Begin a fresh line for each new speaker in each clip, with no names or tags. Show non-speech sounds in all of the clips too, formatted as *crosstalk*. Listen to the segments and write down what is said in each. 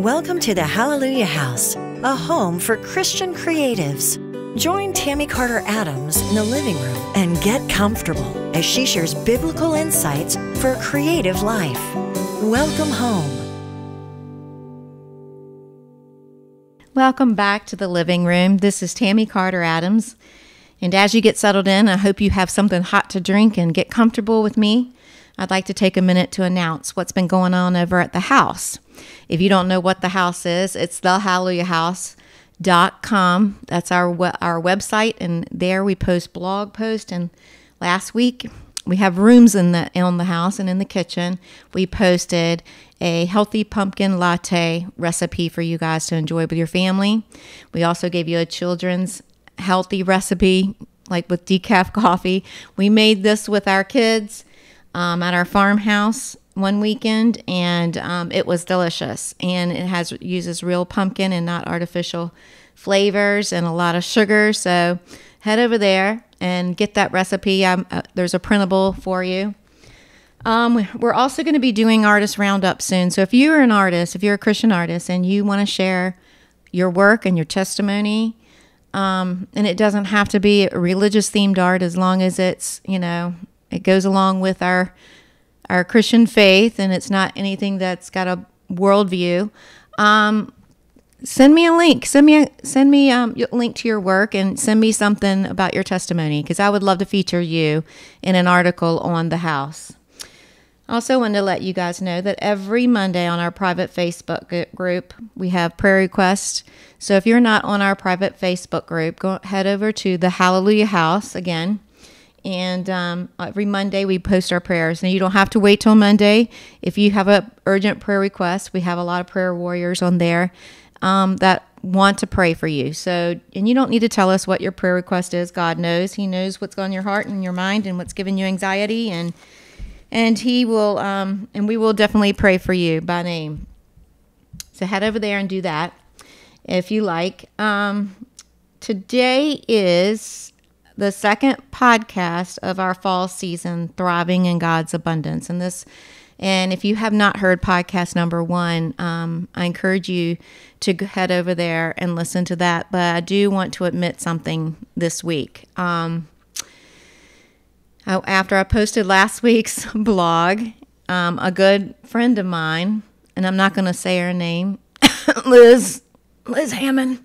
Welcome to the Hallelujah House, a home for Christian creatives. Join Tammy Carter Adams in the living room and get comfortable as she shares biblical insights for a creative life. Welcome home.
Welcome back to the living room. This is Tammy Carter Adams. And as you get settled in, I hope you have something hot to drink and get comfortable with me. I'd like to take a minute to announce what's been going on over at the house. If you don't know what the house is, it's the Hallelujah House dot com. That's our our website, and there we post blog posts. And last week we have rooms in the on the house and in the kitchen. We posted a healthy pumpkin latte recipe for you guys to enjoy with your family. We also gave you a children's healthy recipe, like with decaf *laughs* coffee. We made this with our kids um, at our farmhouse one weekend, and um, it was delicious. And it has uses real pumpkin and not artificial flavors and a lot of sugar. So head over there and get that recipe. Uh, there's a printable for you. Um, we're also going to be doing artist roundup soon. So if you're an artist, if you're a Christian artist, and you want to share your work and your testimony, um, and it doesn't have to be religious themed art as long as it's you know it goes along with our our Christian faith, and it's not anything that's got a worldview. Um, send me a link. Send me a send me um, a link to your work, and send me something about your testimony because I would love to feature you in an article on the house. Also, wanted to let you guys know that every Monday on our private Facebook group, we have prayer requests. So if you're not on our private Facebook group, go head over to the Hallelujah House again and um, every Monday we post our prayers. Now you don't have to wait till Monday if you have a urgent prayer request. We have a lot of prayer warriors on there um, that want to pray for you. So, and you don't need to tell us what your prayer request is. God knows. He knows what's on your heart and your mind and what's giving you anxiety, and and He will um, and we will definitely pray for you by name. So head over there and do that if you like. Um, today is the second podcast of our fall season, Thriving in God's Abundance. And this, and if you have not heard podcast number one, um, I encourage you to head over there and listen to that. But I do want to admit something this week. Um, after I posted last *laughs* week's blog, um, a good friend of mine, and I'm not going to say her name, *coughs* Liz, Liz Hammond.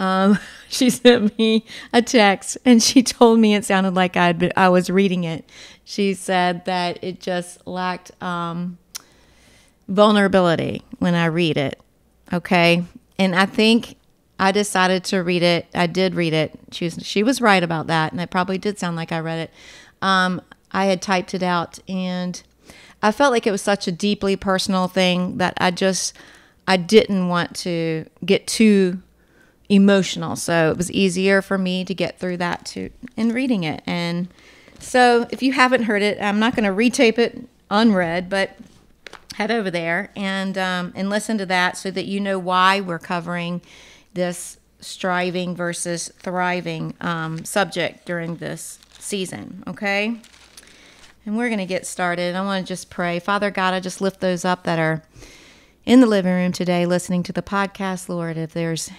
Um, *laughs* she sent me a text and she told me it sounded like I'd I was reading it. She said that it just lacked um, vulnerability when I read it. Okay, and I think I decided to read it. I did read it. She was she was right about that, and it probably did sound like I read it. Um, I had typed it out, and I felt like it was such a deeply personal thing that I just I didn't want to get too emotional. So it was easier for me to get through that to in reading it. And so if you haven't heard it, I'm not going to retape it unread, but head over there and um, and listen to that so that you know why we're covering this striving versus thriving um, subject during this season. Okay. And we're going to get started. I want to just pray. Father God, I just lift those up that are in the living room today listening to the podcast, Lord. If there's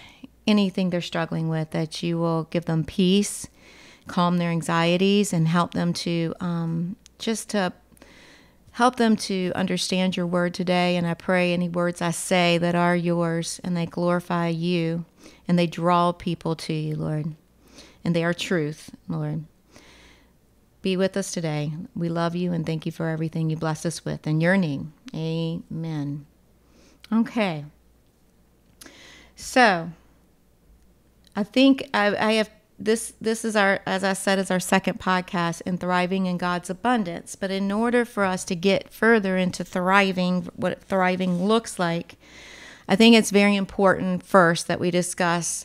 anything they're struggling with, that you will give them peace, calm their anxieties, and help them to um, just to help them to understand your word today. And I pray any words I say that are yours and they glorify you and they draw people to you, Lord. And they are truth, Lord. Be with us today. We love you and thank you for everything you bless us with. In your name, amen. Okay. So, I think I, I have this this is our as I said is our second podcast in thriving in God's abundance. But in order for us to get further into thriving, what thriving looks like, I think it's very important first that we discuss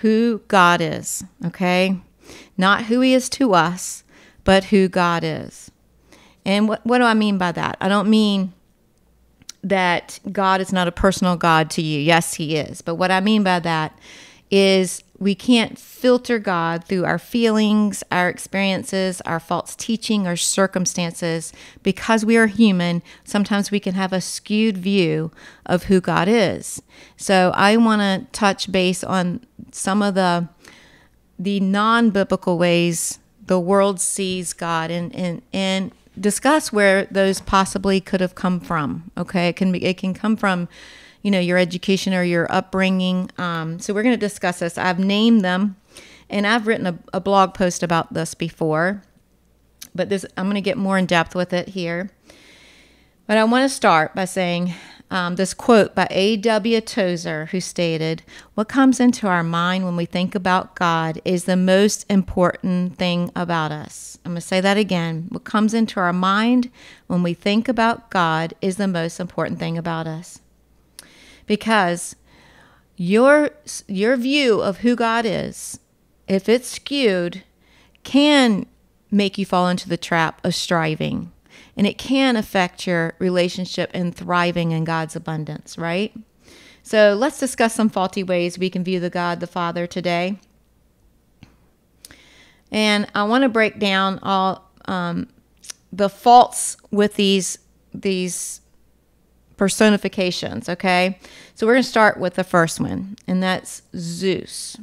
who God is, okay? Not who he is to us, but who God is. And what what do I mean by that? I don't mean that God is not a personal God to you. Yes, he is. But what I mean by that is we can't filter God through our feelings, our experiences, our false teaching, or circumstances. Because we are human, sometimes we can have a skewed view of who God is. So I want to touch base on some of the the non-biblical ways the world sees God and and and discuss where those possibly could have come from. Okay, it can be it can come from you know your education or your upbringing. Um, so we're going to discuss this. I've named them, and I've written a, a blog post about this before, but this I'm going to get more in depth with it here. But I want to start by saying um, this quote by A.W. Tozer, who stated, What comes into our mind when we think about God is the most important thing about us. I'm going to say that again. What comes into our mind when we think about God is the most important thing about us because your your view of who God is, if it's skewed, can make you fall into the trap of striving. And it can affect your relationship and thriving in God's abundance, right? So let's discuss some faulty ways we can view the God the Father today. And I want to break down all um, the faults with these these personifications, okay? So we're going to start with the first one, and that's Zeus.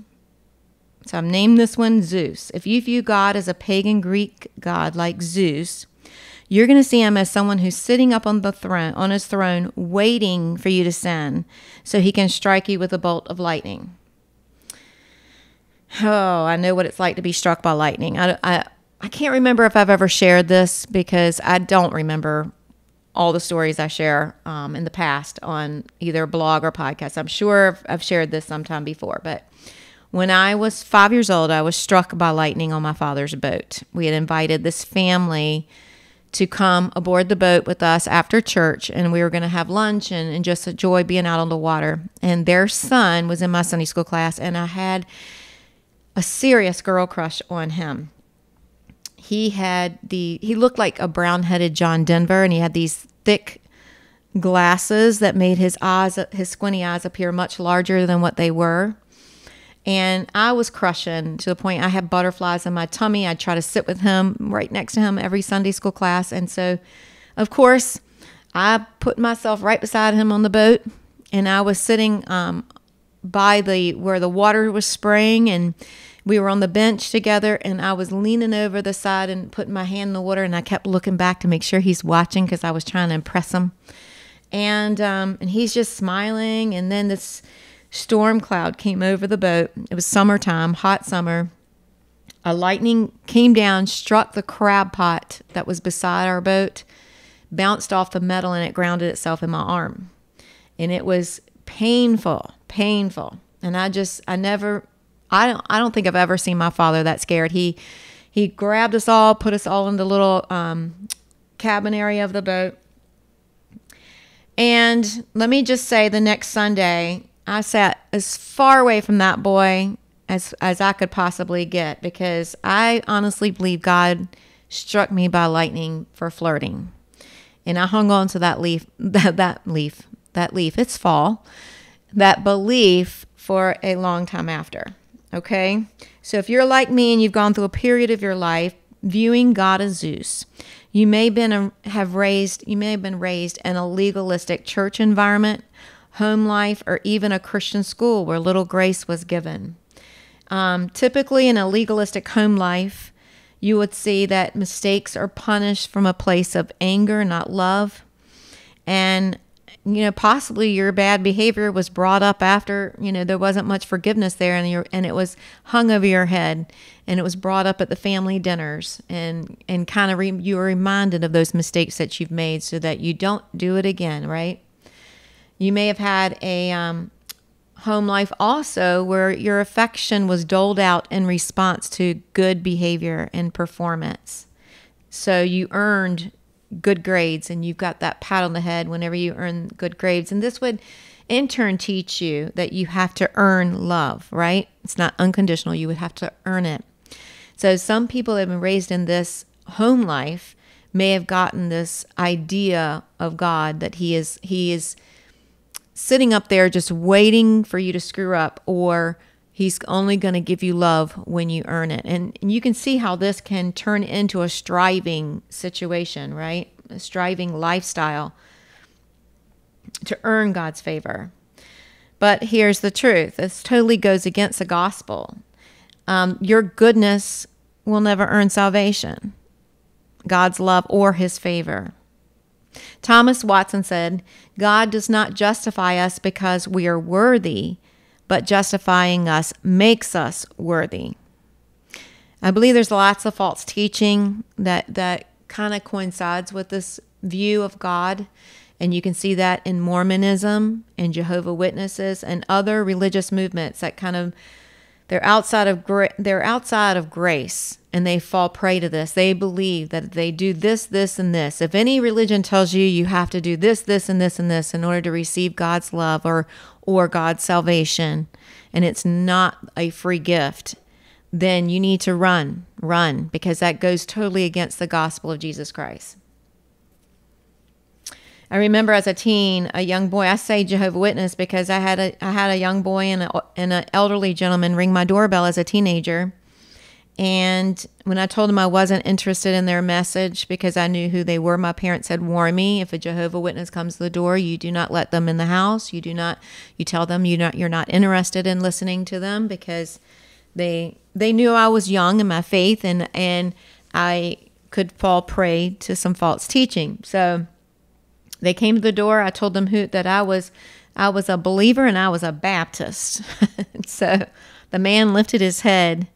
So I've named this one Zeus. If you view God as a pagan Greek god like Zeus, you're going to see him as someone who's sitting up on the throne, on his throne, waiting for you to sin so he can strike you with a bolt of lightning. Oh, I know what it's like to be struck by lightning. I, I, I can't remember if I've ever shared this because I don't remember all the stories I share um, in the past on either blog or podcast. I'm sure I've shared this sometime before, but when I was five years old, I was struck by lightning on my father's boat. We had invited this family to come aboard the boat with us after church, and we were going to have lunch and, and just enjoy being out on the water. And their son was in my Sunday school class, and I had a serious girl crush on him he had the he looked like a brown-headed John Denver and he had these thick glasses that made his eyes his squinty eyes appear much larger than what they were. And I was crushing to the point I had butterflies in my tummy. I'd try to sit with him right next to him every Sunday school class. And so, of course, I put myself right beside him on the boat and I was sitting um, by the where the water was spraying and we were on the bench together and I was leaning over the side and putting my hand in the water and I kept looking back to make sure he's watching because I was trying to impress him. And um, and he's just smiling and then this storm cloud came over the boat. It was summertime, hot summer. A lightning came down, struck the crab pot that was beside our boat, bounced off the metal and it grounded itself in my arm. And it was painful, painful. And I just I never I don't I don't think I've ever seen my father that scared. He he grabbed us all, put us all in the little um, cabin area of the boat. And let me just say, the next Sunday, I sat as far away from that boy as as I could possibly get because I honestly believe God struck me by lightning for flirting. And I hung on to that leaf, *laughs* that, that leaf, that leaf. It's fall, that belief for a long time after. Okay? So if you're like me and you've gone through a period of your life viewing God as Zeus, you may been a, have raised you may have been raised in a legalistic church environment, home life, or even a Christian school where little grace was given. Um, typically, in a legalistic home life, you would see that mistakes are punished from a place of anger, not love. And you know possibly your bad behavior was brought up after you know there wasn't much forgiveness there and you and it was hung over your head and it was brought up at the family dinners and and kind of re, you were reminded of those mistakes that you've made so that you don't do it again right? You may have had a um, home life also where your affection was doled out in response to good behavior and performance. So you earned good grades and you've got that pat on the head whenever you earn good grades. And this would in turn teach you that you have to earn love, right? It's not unconditional, you would have to earn it. So some people that have been raised in this home life may have gotten this idea of God that he is he is sitting up there just waiting for you to screw up or He's only going to give you love when you earn it. And, and you can see how this can turn into a striving situation, right? A striving lifestyle to earn God's favor. But here's the truth this totally goes against the gospel. Um, your goodness will never earn salvation, God's love, or his favor. Thomas Watson said, God does not justify us because we are worthy, but justifying us makes us worthy. I believe there's lots of false teaching that, that kind of coincides with this view of God. And you can see that in Mormonism and Jehovah Witnesses and other religious movements that kind of they're outside of gra- they're outside of grace and they fall prey to this. They believe that they do this, this, and this. If any religion tells you you have to do this, this, and this, and this in order to receive God's love or or God's salvation, and it's not a free gift, then you need to run, run, because that goes totally against the gospel of Jesus Christ. I remember as a teen, a young boy. I say Jehovah Witness because I had a I had a young boy and a, and an elderly gentleman ring my doorbell as a teenager. And when I told them I wasn't interested in their message because I knew who they were, my parents had warned me: if a Jehovah Witness comes to the door, you do not let them in the house. You do not. You tell them you not you're not interested in listening to them because they they knew I was young in my faith and and I could fall prey to some false teaching. So they came to the door. I told them who that I was I was a believer and I was a Baptist. *laughs* so the man lifted his head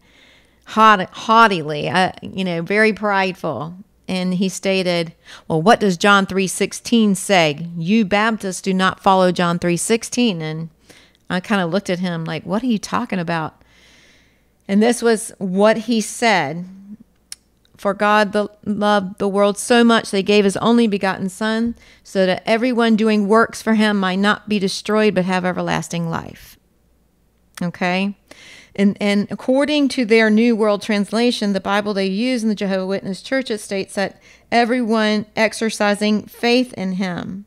haughtily, haughtily uh, you know, very prideful, and he stated, "Well, what does John 3:16 say? You Baptists do not follow John 3:16." And I kind of looked at him like, "What are you talking about?" And this was what he said. For God the, loved the world so much that he gave his only begotten Son, so that everyone doing works for him might not be destroyed but have everlasting life. Okay? And, and according to their New World Translation, the Bible they use in the Jehovah Witness Church, it states that everyone exercising faith in him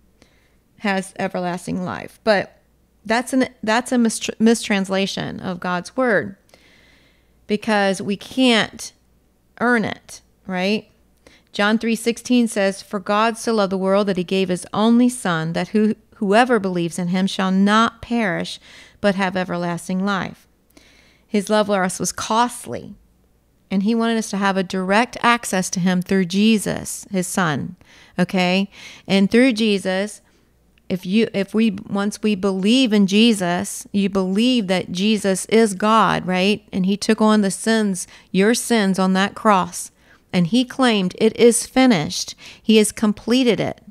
has everlasting life. But that's an that's a mistranslation of God's word because we can't earn it, right? John 3:16 says, "For God so loved the world that he gave his only son that who, whoever believes in him shall not perish but have everlasting life." His love for us was costly, and he wanted us to have a direct access to him through Jesus, his son, okay? And through Jesus, if you if we once we believe in Jesus, you believe that Jesus is God, right? And he took on the sins, your sins on that cross, and he claimed it is finished. He has completed it.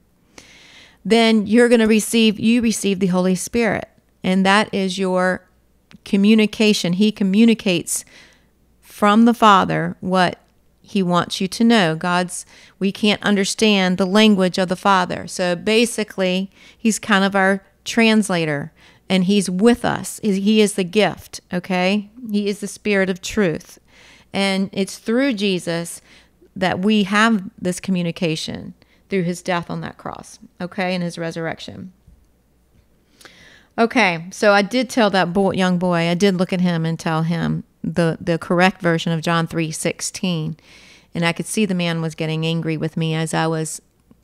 Then you're going to receive you receive the Holy Spirit, and that is your communication. He communicates from the Father what he wants you to know. God's, we can't understand the language of the Father. So basically, He's kind of our translator and He's with us. He is the gift, okay? He is the Spirit of truth. And it's through Jesus that we have this communication through His death on that cross, okay, and His resurrection. Okay, so I did tell that boy, young boy, I did look at him and tell him the the correct version of John 3:16. And I could see the man was getting angry with me as I was,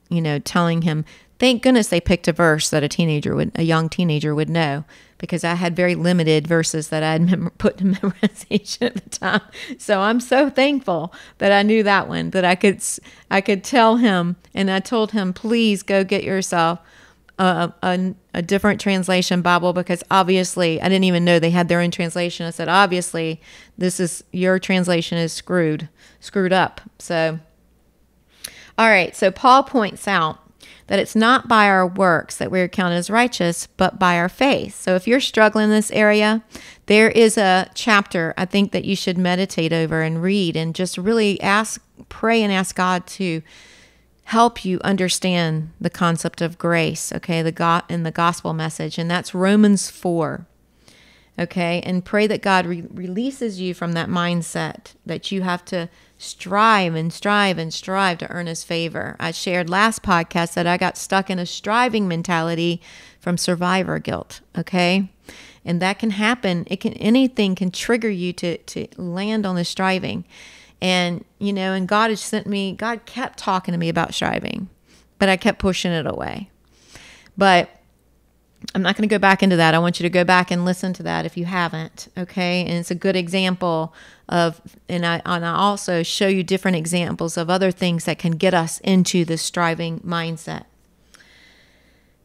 you know, telling him, thank goodness they picked a verse that a teenager would a young teenager would know because I had very limited verses that I had *laughs* mem- put in *laughs* memorization at the time. So I'm so thankful that I knew that one that I could I could tell him and I told him, "Please go get yourself a, a, a, different translation Bible because obviously I didn't even know they had their own translation. I said, obviously, this is your translation is screwed, screwed up. So, all right. So Paul points out that it's not by our works that we're counted as righteous, but by our faith. So if you're struggling in this area, there is a chapter I think that you should meditate over and read and just really ask, pray, and ask God to help you understand the concept of grace, okay, the God in the gospel message, and that's Romans 4. Okay, and pray that God re- releases you from that mindset that you have to strive and strive and strive to earn his favor. I shared last podcast that I got stuck in a striving mentality from survivor guilt, okay? And that can happen. It can anything can trigger you to to land on the striving. And you know, and God has sent me, God kept talking to me about striving, but I kept pushing it away. But I'm not going to go back into that. I want you to go back and listen to that if you haven't. Okay. And it's a good example of, and I, and I also show you different examples of other things that can get us into the striving mindset.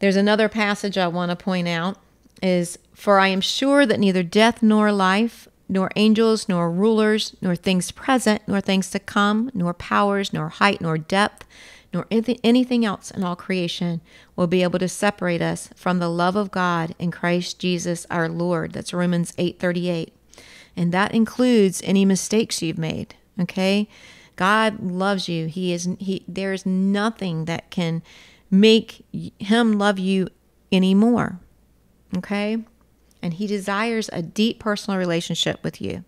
There's another passage I want to point out is for I am sure that neither death nor life, nor angels, nor rulers, nor things present, nor things to come, nor powers, nor height, nor depth, nor anything else in all creation will be able to separate us from the love of God in Christ Jesus our Lord. That's Romans 8:38. And that includes any mistakes you've made, okay? God loves you. He is he there's nothing that can make him love you anymore. Okay? And he desires a deep personal relationship with you.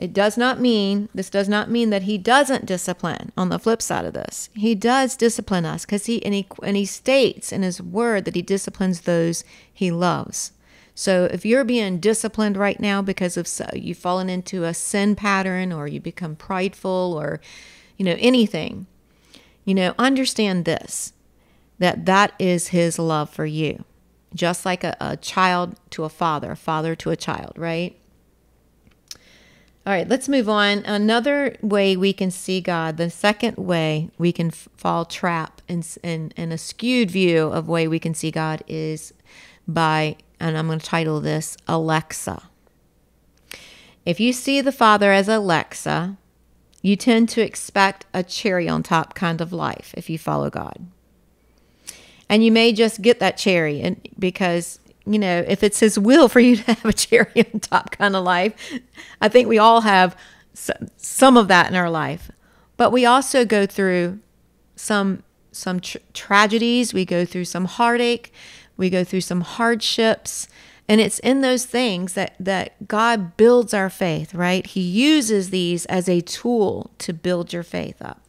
It does not mean, this does not mean that he doesn't discipline on the flip side of this. He does discipline us because he and, he, and he states in his word that he disciplines those he loves. So if you're being disciplined right now because of so, you've fallen into a sin pattern or you become prideful or, you know, anything, you know, understand this that that is his love for you. Just like a, a child to a father, a father to a child, right? All right, let's move on. Another way we can see God, the second way we can fall trap in, in, in a skewed view of way we can see God is by, and I'm going to title this Alexa. If you see the Father as Alexa, you tend to expect a cherry on top kind of life if you follow God. And you may just get that cherry and because you know, if it's his will for you to have a cherry *laughs* on top kind of life, I think we all have some of that in our life. But we also go through some some tr- tragedies, we go through some heartache, we go through some hardships, and it's in those things that that God builds our faith, right? He uses these as a tool to build your faith up.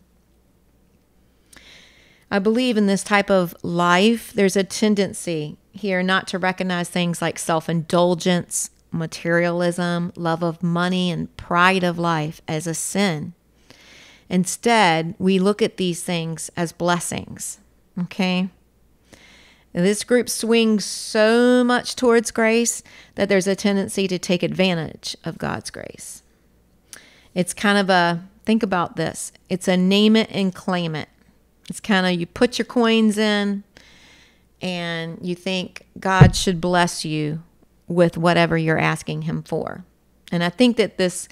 I believe in this type of life, there's a tendency here not to recognize things like self indulgence, materialism, love of money, and pride of life as a sin. Instead, we look at these things as blessings. Okay? this group swings so much towards grace that there's a tendency to take advantage of God's grace. It's kind of a, think about this it's a name it and claim it. It's kind of you put your coins in, and you think God should bless you with whatever you're asking Him for. And I think that this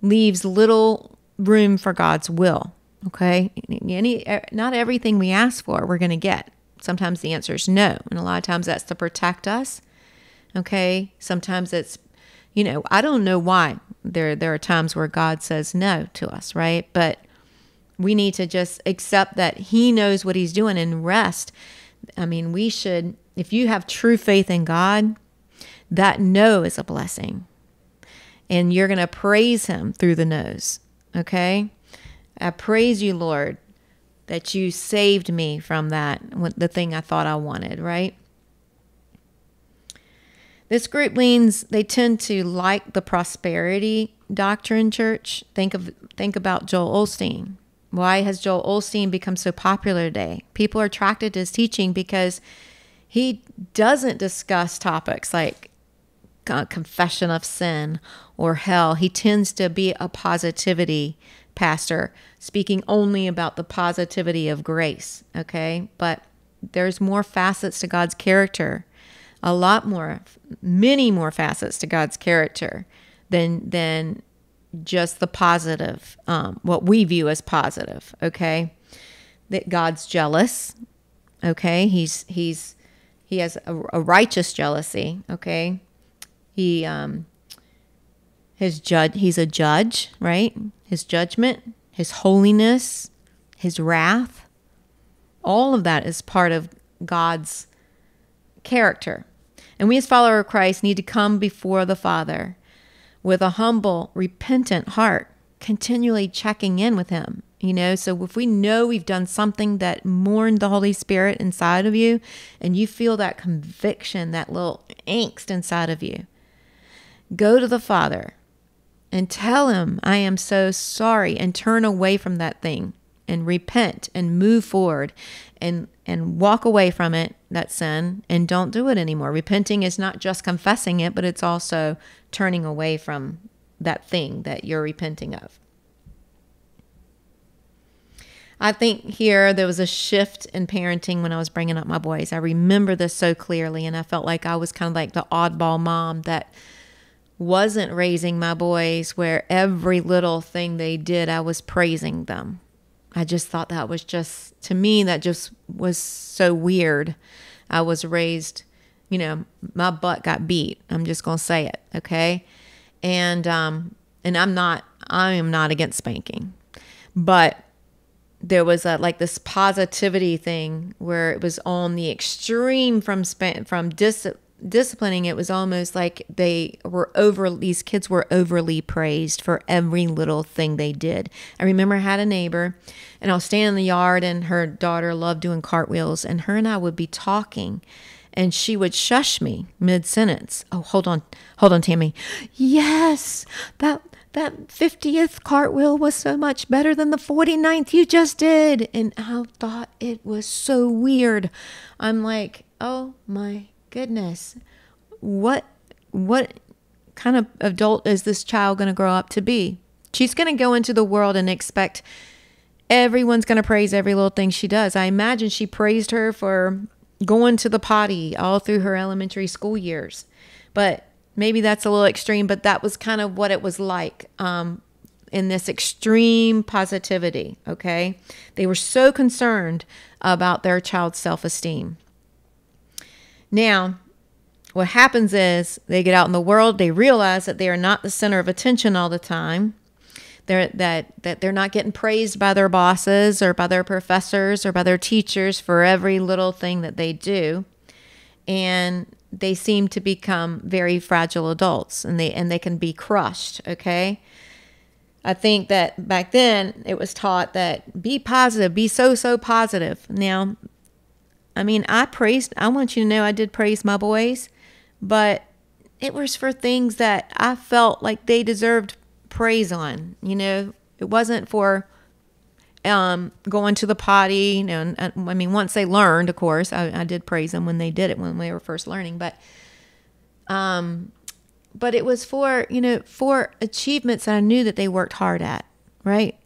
leaves little room for God's will. Okay, any not everything we ask for we're going to get. Sometimes the answer is no, and a lot of times that's to protect us. Okay, sometimes it's you know I don't know why there there are times where God says no to us, right? But we need to just accept that He knows what He's doing and rest I mean, we should, if you have true faith in God, that no is a blessing. And you're going to praise Him through the nose. Okay? I praise you, Lord, that you saved me from that, the thing I thought I wanted, right? This group leans, they tend to like the prosperity doctrine church. Think of think about Joel Osteen. Why has Joel Osteen become so popular today? People are attracted to his teaching because he doesn't discuss topics like confession of sin or hell. He tends to be a positivity pastor, speaking only about the positivity of grace, okay? But there's more facets to God's character, a lot more, many more facets to God's character than than just the positive, um, what we view as positive. Okay, that God's jealous. Okay, he's he's he has a, a righteous jealousy. Okay, he um his judge he's a judge, right? His judgment, his holiness, his wrath, all of that is part of God's character. And we as followers of Christ need to come before the Father with a humble, repentant heart, continually checking in with Him You know, so if we know we've done something that mourned the Holy Spirit inside of you, and you feel that conviction, that little angst inside of you, go to the Father and tell him, I am so sorry, and turn away from that thing and repent and move forward and and walk away from it that sin and don't do it anymore. Repenting is not just confessing it but it's also turning away from that thing that you're repenting of I think here there was a shift in parenting when I was bringing up my boys. I remember this so clearly, and I felt like I was kind of like the oddball mom that wasn't raising my boys where every little thing they did, I was praising them. I just thought that was just, to me, that just was so weird. I was raised, you know, my butt got beat. I'm just going to say it, okay? And, um, and I'm not, I am not against spanking, but there was a, like this positivity thing where it was on the extreme from span, from dis, disciplining, it was almost like they were over, these kids were overly praised for every little thing they did. I remember I had a neighbor and I was standing in the yard and her daughter loved doing cartwheels and her and I would be talking and she would shush me mid sentence. Oh, hold on. Hold on, Tammy. Yes, that that 50th cartwheel was so much better than the 49th you just did. And I thought it was so weird. I'm like, oh my goodness, what what kind of adult is this child going to grow up to be? She's going to go into the world and expect everyone's going to praise every little thing she does. I imagine she praised her for going to the potty all through her elementary school years. But maybe that's a little extreme, but that was kind of what it was like um, in this extreme positivity. Okay. They were so concerned about their child's self esteem. Now, what happens is they get out in the world, they realize that they are not the center of attention all the time. They're, that that they're not getting praised by their bosses or by their professors or by their teachers for every little thing that they do. And they seem to become very fragile adults and they and they can be crushed, okay? I think that back then it was taught that be positive, be so so positive. Now I mean, I praised, I want you to know I did praise my boys, but it was for things that I felt like they deserved praise on. You know, it wasn't for um, going to the potty. You know, and, and, I mean, once they learned, of course, I, I, did praise them when they did it when they were first learning, but, um, but it was for, you know, for achievements that I knew that they worked hard at, right?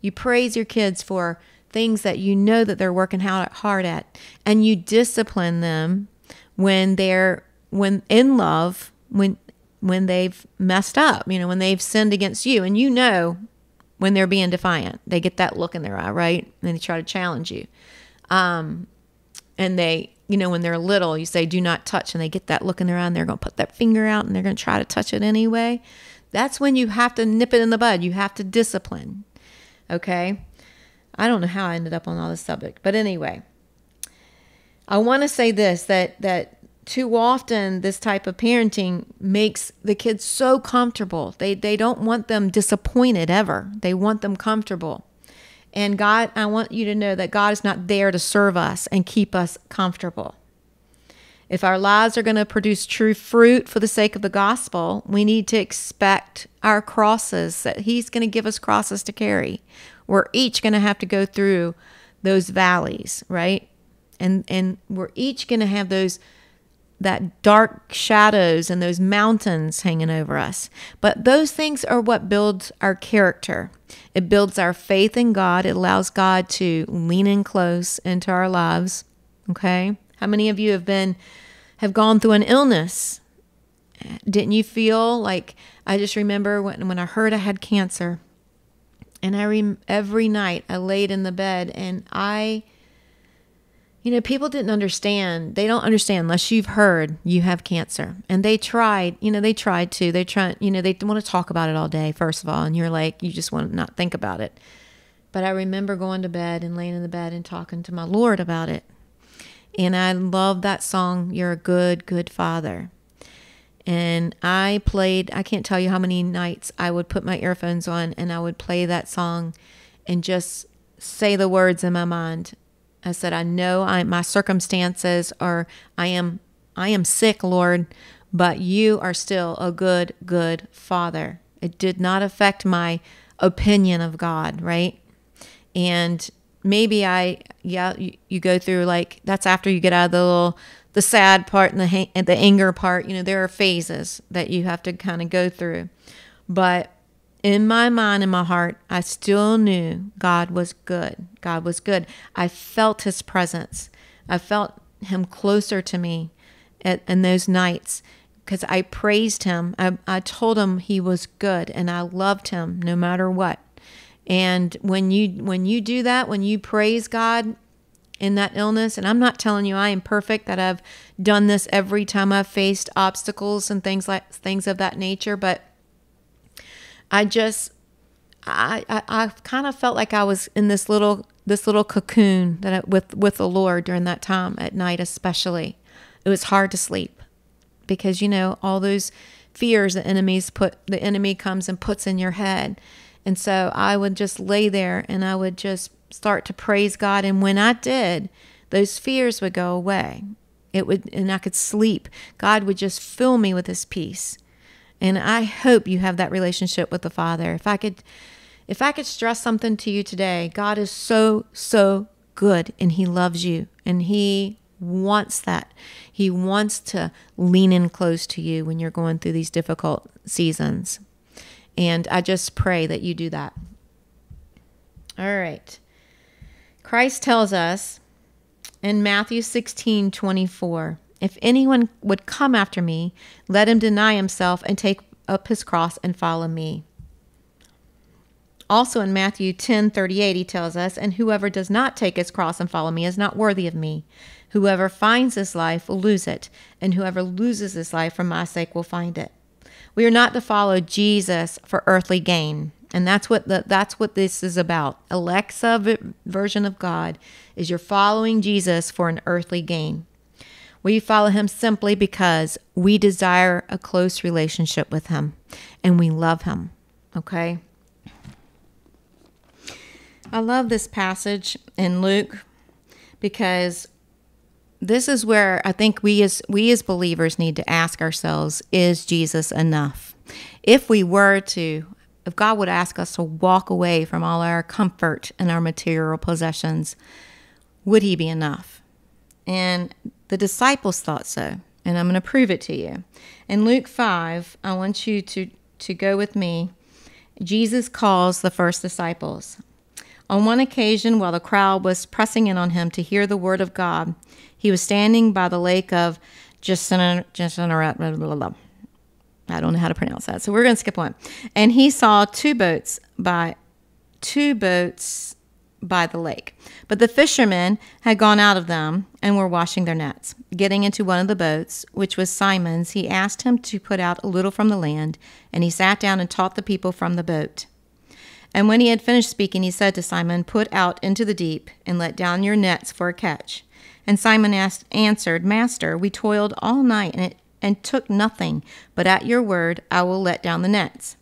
You praise your kids for things that you know that they're working hard at and you discipline them when they're when in love when when they've messed up you know when they've sinned against you. And you know when they're being defiant. They get that look in their eye right? And they try to challenge you. Um and they you know when they're little you say do not touch and they get that look in their eye and they're going to put that finger out and they're going to try to touch it anyway. That's when you have to nip it in the bud. You have to discipline okay? I don't know how I ended up on all this subject, but anyway, I want to say this that that too often this type of parenting makes the kids so comfortable. They they don't want them disappointed ever. They want them comfortable. And God, I want you to know that God is not there to serve us and keep us comfortable. If our lives are going to produce true fruit for the sake of the gospel, we need to expect our crosses, that He's going to give us crosses to carry we're each going to have to go through those valleys, right? And and we're each going to have those that dark shadows and those mountains hanging over us. But those things are what builds our character. It builds our faith in God. It allows God to lean in close into our lives. Okay? How many of you have been have gone through an illness? Didn't you feel like I just remember when when I heard I had cancer and I rem- every night I laid in the bed and I you know, people didn't understand. They don't understand unless you've heard you have cancer. And they tried, you know, they tried to. They try, you know, they want to talk about it all day, first of all. And you're like, you just want to not think about it. But I remember going to bed and laying in the bed and talking to my Lord about it. And I love that song, You're a Good, Good Father. And I played, I can't tell you how many nights I would put my earphones on and I would play that song and just say the words in my mind. I said, I know I, my circumstances are, I am, I am sick, Lord, but you are still a good, good father. It did not affect my opinion of God, right? And maybe I, yeah, you, you go through like, that's after you get out of the little, the sad part and the, and the anger part. You know, there are phases that you have to kind of go through. But in my mind and my heart, I still knew God was good. God was good. I felt his presence. I felt him closer to me at, in those nights because I praised him. I, I told him he was good and I loved him no matter what. And when you when you do that, when you praise God in that illness, and I'm not telling you I am perfect that I've done this every time I've faced obstacles and things like things of that nature, but I just I, I, I kind of felt like I was in this little this little cocoon that I, with with the Lord during that time at night especially. It was hard to sleep because you know all those fears the enemies put the enemy comes and puts in your head. And so I would just lay there and I would just start to praise God and when I did, those fears would go away. It would and I could sleep. God would just fill me with his peace. And I hope you have that relationship with the Father. If I could if I could stress something to you today, God is so so good and he loves you and he wants that. He wants to lean in close to you when you're going through these difficult seasons. And I just pray that you do that. All right. Christ tells us in Matthew 16 24, if anyone would come after me, let him deny himself and take up his cross and follow me. Also in Matthew 10:38 he tells us, And whoever does not take his cross and follow me is not worthy of me. Whoever finds his life will lose it, and whoever loses his life for my sake will find it. We are not to follow Jesus for earthly gain. And that's what the, that's what this is about. Alexa version of God is you're following Jesus for an earthly gain. We follow him simply because we desire a close relationship with him and we love him. Okay? I love this passage in Luke because this is where I think we as we as believers need to ask ourselves is Jesus enough? If we were to if God would ask us to walk away from all our comfort and our material possessions, would he be enough? And the disciples thought so, and I'm going to prove it to you. In Luke 5, I want you to to go with me. Jesus calls the first disciples. On one occasion, while the crowd was pressing in on him to hear the word of God, he was standing by the lake of Gennesaret. I don't know how to pronounce that, so we're going to skip one. And he saw two boats by two boats by the lake. But the fishermen had gone out of them and were washing their nets. Getting into one of the boats, which was Simon's, he asked him to put out a little from the land, and he sat down and taught the people from the boat. And when he had finished speaking, he said to Simon, Put out into the deep and let down your nets for a catch. And Simon asked, answered, Master, we toiled all night and, it, and took nothing, but at your word I will let down the nets.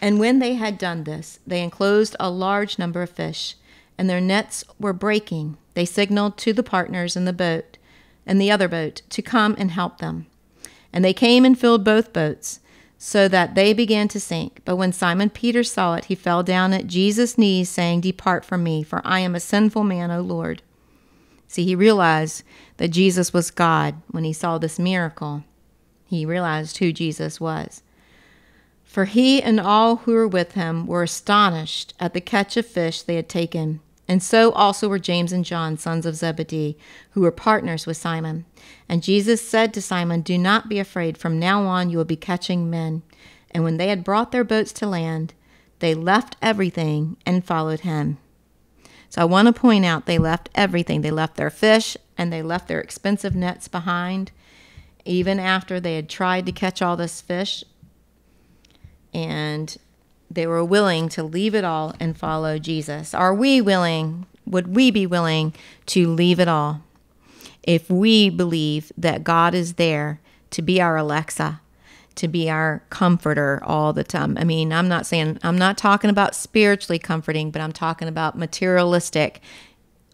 And when they had done this, they enclosed a large number of fish, and their nets were breaking. They signaled to the partners in the boat and the other boat to come and help them. And they came and filled both boats so that they began to sink. But when Simon Peter saw it, he fell down at Jesus' knees, saying, Depart from me, for I am a sinful man, O Lord. See, he realized that Jesus was God when he saw this miracle. He realized who Jesus was. For he and all who were with him were astonished at the catch of fish they had taken. And so also were James and John, sons of Zebedee, who were partners with Simon. And Jesus said to Simon, Do not be afraid. From now on you will be catching men. And when they had brought their boats to land, they left everything and followed him. So I want to point out they left everything. They left their fish and they left their expensive nets behind, even after they had tried to catch all this fish. And they were willing to leave it all and follow Jesus. Are we willing? Would we be willing to leave it all if we believe that God is there to be our Alexa? to be our comforter all the time. I mean, I'm not saying, I'm not talking about spiritually comforting, but I'm talking about materialistic,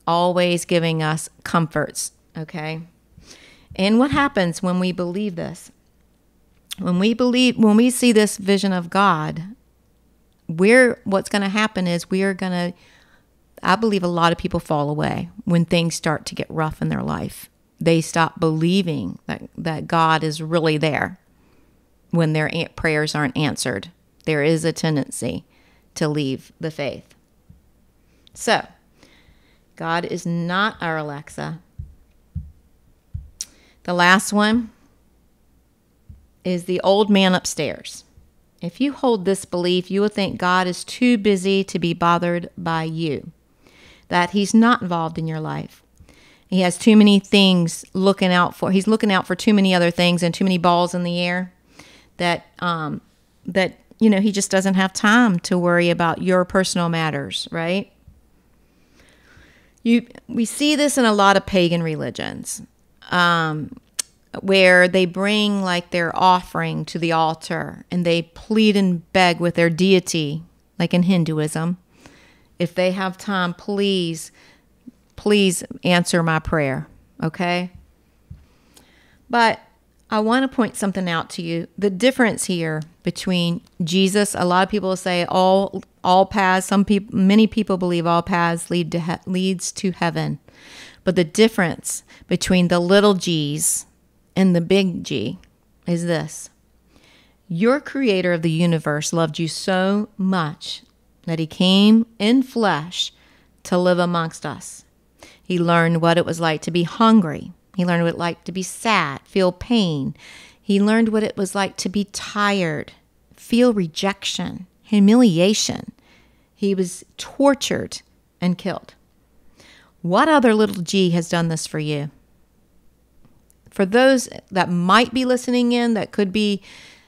always giving us comforts, okay? And what happens when we believe this? When we believe, when we see this vision of God, we're, what's going to happen is we are going to, I believe a lot of people fall away when things start to get rough in their life. They stop believing that, that God is really there when their prayers aren't answered. There is a tendency to leave the faith. So, God is not our Alexa. The last one is the old man upstairs. If you hold this belief, you will think God is too busy to be bothered by you, that He's not involved in your life. He has too many things looking out for. He's looking out for too many other things and too many balls in the air that um, that you know he just doesn't have time to worry about your personal matters, right? You we see this in a lot of pagan religions. Um, where they bring like their offering to the altar and they plead and beg with their deity, like in Hinduism. If they have time, please, please answer my prayer, okay? But I want to point something out to you. The difference here between Jesus, a lot of people say all all paths, some people many people believe all paths lead to leads to heaven. But the difference between the little g's and the big G is this. Your creator of the universe loved you so much that he came in flesh to live amongst us. He learned what it was like to be hungry he learned what it was like to be sad, feel pain. He learned what it was like to be tired, feel rejection, humiliation. He was tortured and killed. What other little g has done this for you? For those that might be listening in, that could be,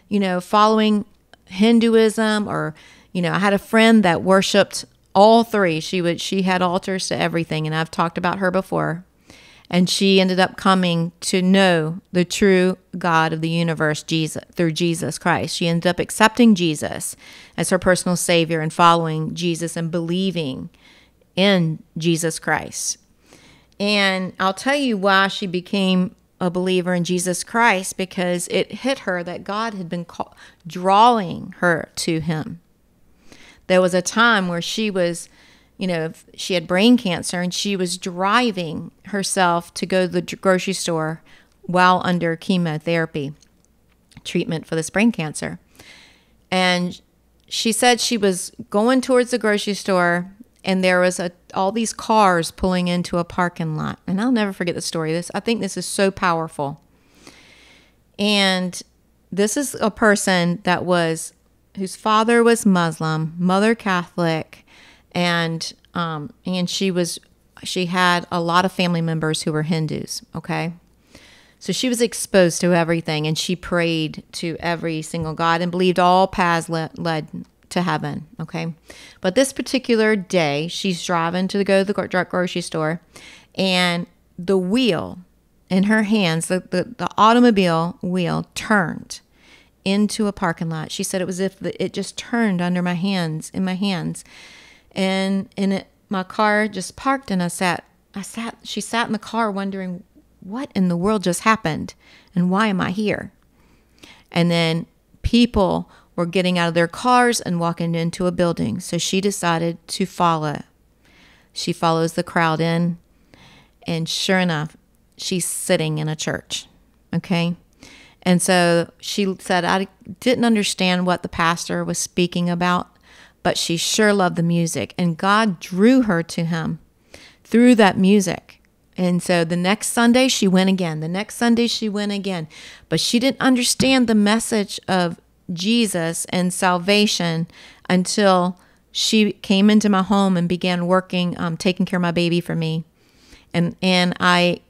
you know, following Hinduism or, you know, I had a friend that worshiped all three. She would she had altars to everything and I've talked about her before and she ended up coming to know the true God of the universe Jesus through Jesus Christ. She ended up accepting Jesus as her personal savior and following Jesus and believing in Jesus Christ. And I'll tell you why she became a believer in Jesus Christ because it hit her that God had been call- drawing her to him. There was a time where she was you know, she had brain cancer and she was driving herself to go to the grocery store while under chemotherapy treatment for this brain cancer. And she said she was going towards the grocery store and there was a, all these cars pulling into a parking lot. And I'll never forget the story. This I think this is so powerful. And this is a person that was whose father was Muslim, mother Catholic, and um, and she was she had a lot of family members who were Hindus. Okay, so she was exposed to everything, and she prayed to every single god and believed all paths led, led to heaven. Okay, but this particular day, she's driving to go to the grocery store, and the wheel in her hands, the, the, the automobile wheel turned into a parking lot. She said it was if it just turned under my hands, in my hands and in it, my car just parked and I sat I sat she sat in the car wondering what in the world just happened and why am I here? And then people were getting out of their cars and walking into a building. So she decided to follow. She follows the crowd in and sure enough, she's sitting in a church. Okay? And so she said, I didn't understand what the pastor was speaking about but she sure loved the music. And God drew her to him through that music. And so the next Sunday she went again. The next Sunday she went again. But she didn't understand the message of Jesus and salvation until she came into my home and began working, um, taking care of my baby for me. And, and I,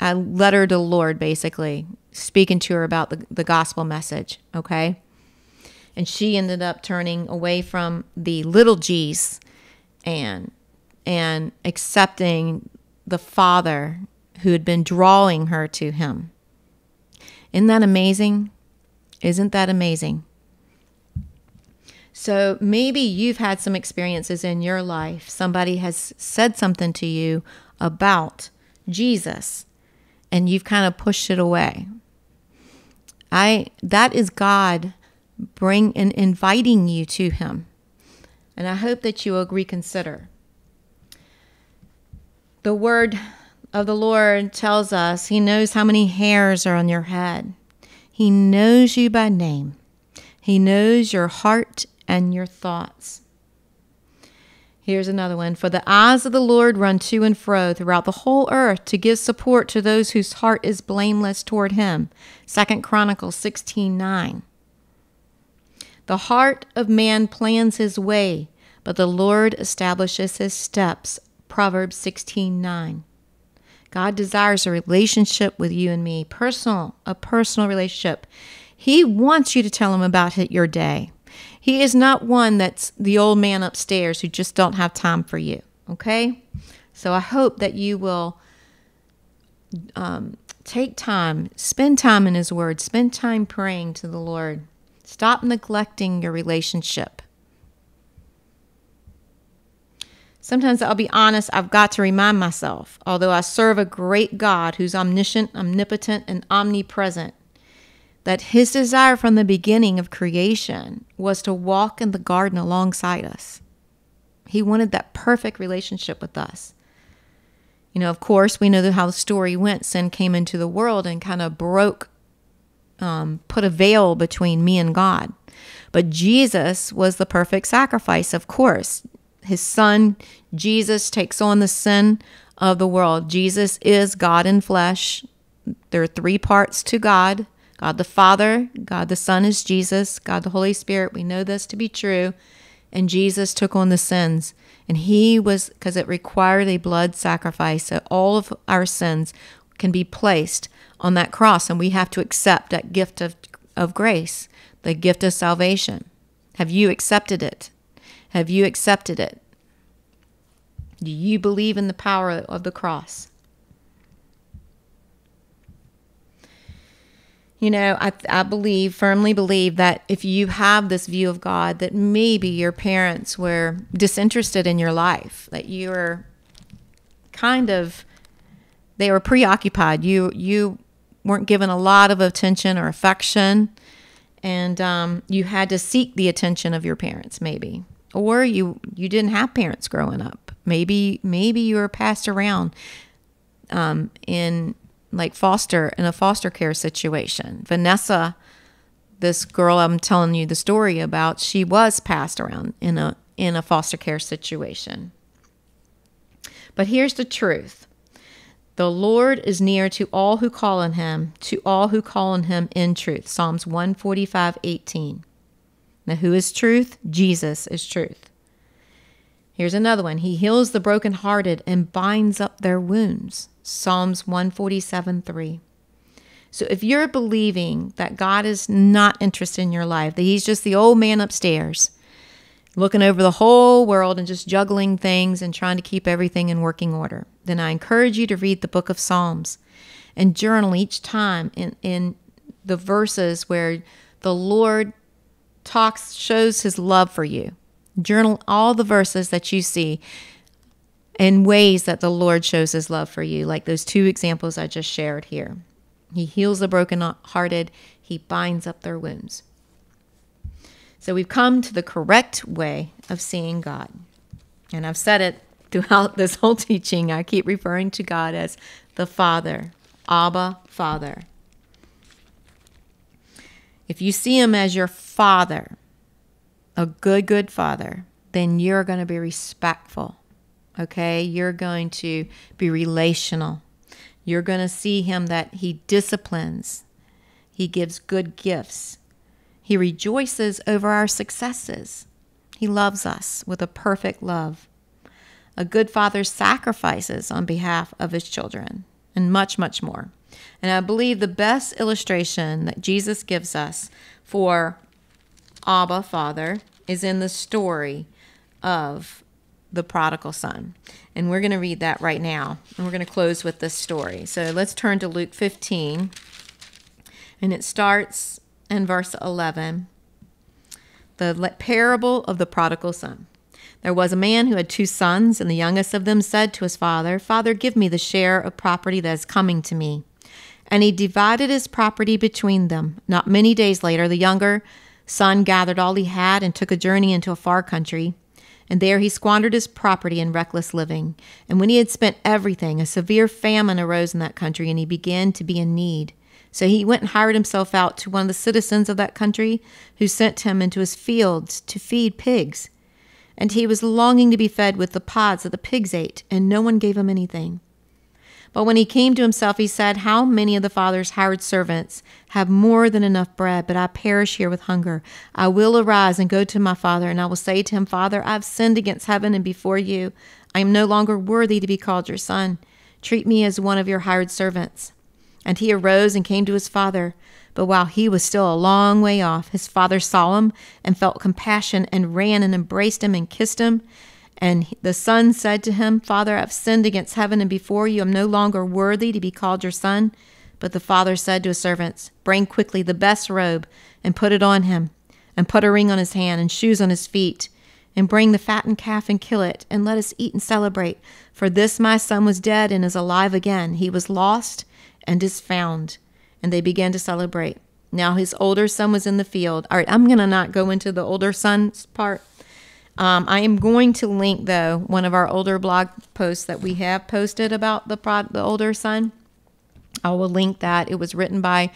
I led her to the Lord, basically, speaking to her about the, the gospel message. Okay and she ended up turning away from the little G's and and accepting the father who had been drawing her to him. Isn't that amazing? Isn't that amazing? So maybe you've had some experiences in your life. Somebody has said something to you about Jesus and you've kind of pushed it away. I that is God bring and inviting you to him. And I hope that you will reconsider. The word of the Lord tells us he knows how many hairs are on your head. He knows you by name. He knows your heart and your thoughts. Here's another one. For the eyes of the Lord run to and fro throughout the whole earth to give support to those whose heart is blameless toward him. Second Chronicles 16 9. The heart of man plans his way, but the Lord establishes his steps. Proverbs 16 9. God desires a relationship with you and me, personal, a personal relationship. He wants you to tell him about your day. He is not one that's the old man upstairs who just don't have time for you. Okay? So I hope that you will um, take time, spend time in His Word, spend time praying to the Lord. Stop neglecting your relationship. Sometimes I'll be honest, I've got to remind myself, although I serve a great God who's omniscient, omnipotent, and omnipresent, that his desire from the beginning of creation was to walk in the garden alongside us. He wanted that perfect relationship with us. You know, of course, we know how the story went. Sin came into the world and kind of broke, um, put a veil between me and God. But Jesus was the perfect sacrifice, of course. His son, Jesus, takes on the sin of the world. Jesus is God in flesh. There are three parts to God God the Father, God the Son is Jesus, God the Holy Spirit. We know this to be true. And Jesus took on the sins. And he was, because it required a blood sacrifice, so all of our sins can be placed on that cross. And we have to accept that gift of, of grace, the gift of salvation. Have you accepted it? Have you accepted it? Do you believe in the power of the cross? You know, I, I believe, firmly believe that if you have this view of God, that maybe your parents were disinterested in your life, that you were kind of, they were preoccupied. You, you weren't given a lot of attention or affection, and um, you had to seek the attention of your parents, maybe. Or you, you didn't have parents growing up. Maybe, maybe you were passed around um, in like foster in a foster care situation. Vanessa, this girl I'm telling you the story about, she was passed around in a in a foster care situation. But here's the truth. The Lord is near to all who call on him, to all who call on him in truth. Psalms 145, 18. Now, who is truth? Jesus is truth. Here's another one. He heals the brokenhearted and binds up their wounds. Psalms 147 3. So if you're believing that God is not interested in your life, that He's just the old man upstairs, looking over the whole world and just juggling things and trying to keep everything in working order, then I encourage you to read the book of Psalms and journal each time in, in the verses where the Lord talks, shows His love for you Journal all the verses that you see in ways that the Lord shows his love for you, like those two examples I just shared here. He heals the brokenhearted, he binds up their wounds. So we've come to the correct way of seeing God. And I've said it throughout this whole teaching. I keep referring to God as the Father, Abba, Father. If you see him as your Father, a good, good father, then you're going to be respectful. Okay? You're going to be relational. You're going to see him that he disciplines, he gives good gifts, he rejoices over our successes. He loves us with a perfect love. A good father sacrifices on behalf of his children, and much, much more. And I believe the best illustration that Jesus gives us for Abba, Father, is in the story of the prodigal son. And we're going to read that right now. And we're going to close with this story. So let's turn to Luke 15. And it starts in verse 11. The parable of the prodigal son. There was a man who had two sons, and the youngest of them said to his father, Father, give me the share of property that is coming to me. And he divided his property between them. Not many days later, the younger son gathered all he had and took a journey into a far country. And there he squandered his property in reckless living. And when he had spent everything, a severe famine arose in that country, and he began to be in need. So he went and hired himself out to one of the citizens of that country, who sent him into his fields to feed pigs. And he was longing to be fed with the pods that the pigs ate, and no one gave him anything. But when he came to himself, he said, How many of the Father's hired servants have more than enough bread, but I perish here with hunger? I will arise and go to my father, and I will say to him, Father, I have sinned against heaven and before you. I am no longer worthy to be called your son. Treat me as one of your hired servants. And he arose and came to his father. But while he was still a long way off, his father saw him and felt compassion and ran and embraced him and kissed him. And the son said to him, Father, I have sinned against heaven and before you. I am no longer worthy to be called your son. But the father said to his servants, Bring quickly the best robe and put it on him, and put a ring on his hand and shoes on his feet. And bring the fattened calf and kill it, and let us eat and celebrate. For this my son was dead and is alive again. He was lost and is found. And they began to celebrate. Now his older son was in the field. All right, I'm going to not go into the older son's part um, I am going to link though one of our older blog posts that we have posted about the prod, the older son. I will link that. It was written by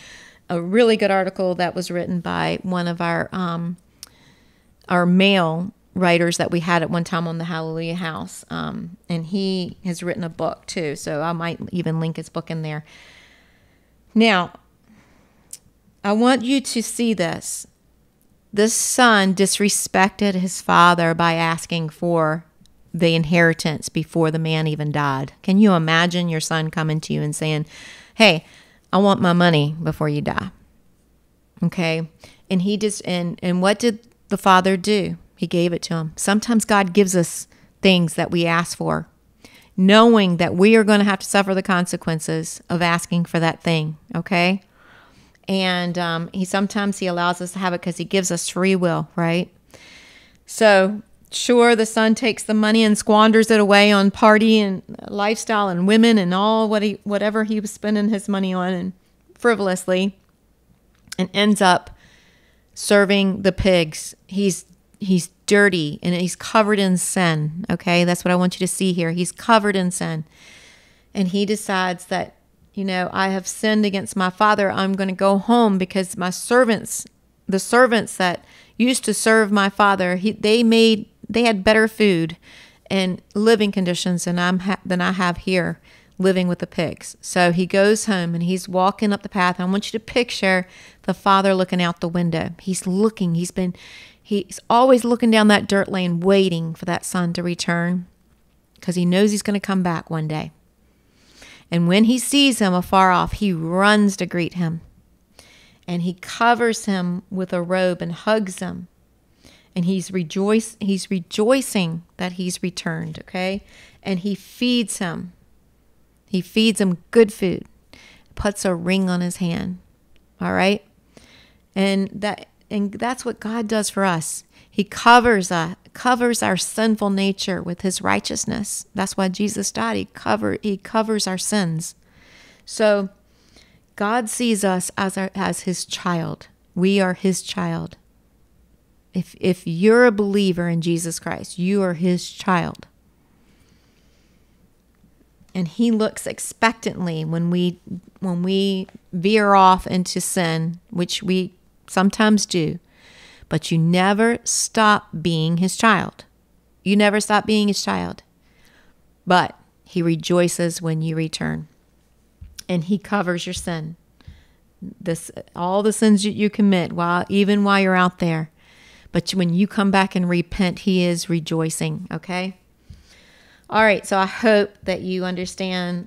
a really good article that was written by one of our um, our male writers that we had at one time on the Hallelujah House, um, and he has written a book too. So I might even link his book in there. Now, I want you to see this this son disrespected his father by asking for the inheritance before the man even died. Can you imagine your son coming to you and saying, Hey, I want my money before you die? Okay. And he just, and, and what did the father do? He gave it to him. Sometimes God gives us things that we ask for, knowing that we are going to have to suffer the consequences of asking for that thing. Okay and um, he sometimes he allows us to have it because he gives us free will, right? So sure, the son takes the money and squanders it away on party and lifestyle and women and all what he whatever he was spending his money on and frivolously, and ends up serving the pigs. He's he's dirty and he's covered in sin. Okay, that's what I want you to see here. He's covered in sin, and he decides that you know, I have sinned against my father. I'm going to go home because my servants, the servants that used to serve my father, he, they made they had better food and living conditions than I'm ha- than I have here living with the pigs. So he goes home and he's walking up the path. I want you to picture the father looking out the window. He's looking. He's been he's always looking down that dirt lane waiting for that son to return because he knows he's going to come back one day. And when he sees him afar off, he runs to greet him. And he covers him with a robe and hugs him. And he's rejoice he's rejoicing that he's returned, okay? And he feeds him. He feeds him good food. Puts a ring on his hand. All right? And that and that's what God does for us. He covers us, covers our sinful nature with his righteousness. That's why Jesus died. He cover he covers our sins. So God sees us as our, as his child. We are his child. If if you're a believer in Jesus Christ, you are his child. And he looks expectantly when we when we veer off into sin, which we sometimes do but you never stop being his child. You never stop being his child. But he rejoices when you return. And he covers your sin. This all the sins that you commit while even while you're out there. But when you come back and repent, he is rejoicing, okay? All right, so I hope that you understand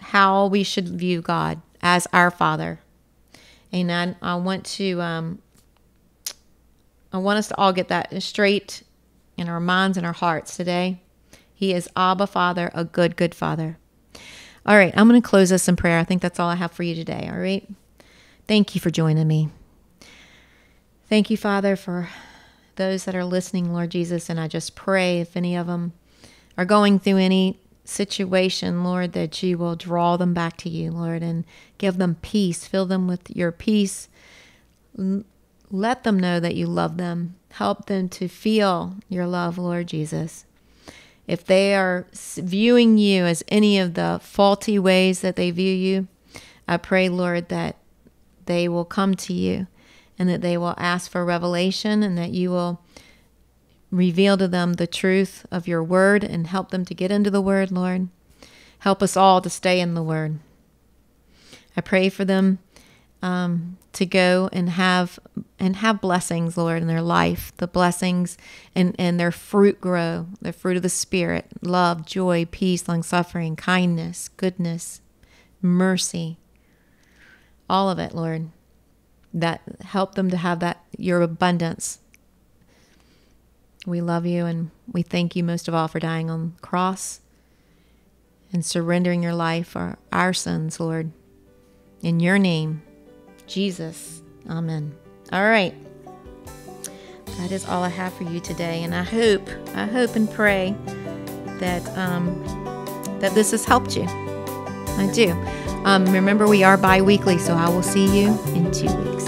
how we should view God as our Father. And I, I want to um, I want us to all get that straight in our minds and our hearts today. He is Abba Father, a good, good Father. All right, I'm going to close this in prayer. I think that's all I have for you today. All right. Thank you for joining me. Thank you, Father, for those that are listening, Lord Jesus. And I just pray if any of them are going through any situation, Lord, that you will draw them back to you, Lord, and give them peace. Fill them with your peace. Let them know that you love them. Help them to feel your love, Lord Jesus. If they are viewing you as any of the faulty ways that they view you, I pray, Lord, that they will come to you and that they will ask for revelation and that you will reveal to them the truth of your word and help them to get into the word, Lord. Help us all to stay in the word. I pray for them um, to go and have and have blessings, Lord, in their life. The blessings and, and their fruit grow, the fruit of the Spirit, love, joy, peace, long suffering, kindness, goodness, mercy. All of it, Lord. That help them to have that your abundance. We love you and we thank you most of all for dying on the cross and surrendering your life for our sins, Lord. In your name. Jesus. Amen. All right. That is all I have for you today, and I hope, I hope and pray that um, that this has helped you. I do. Um, remember, we are bi-weekly, so I will see you in two weeks.